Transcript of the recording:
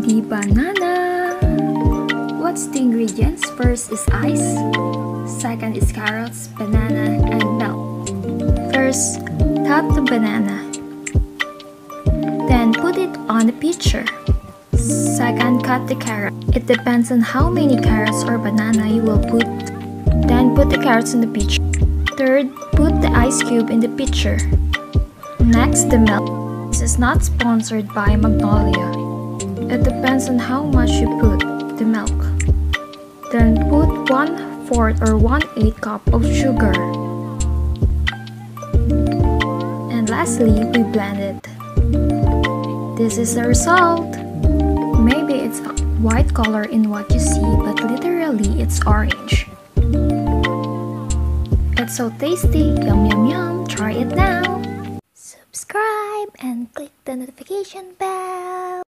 the banana. What's the ingredients? First is ice, second is carrots, banana, and milk. First, cut the banana. Then put it on the pitcher. Second, cut the carrot. It depends on how many carrots or banana you will put. Then put the carrots in the pitcher. Third, put the ice cube in the pitcher. Next, the milk. This is not sponsored by Magnolia. It depends on how much you put the milk. Then put 1 4th or 1 8 cup of sugar. And lastly, we blend it. This is the result. Maybe it's a white color in what you see, but literally it's orange. It's so tasty, yum yum yum, try it now! Subscribe and click the notification bell.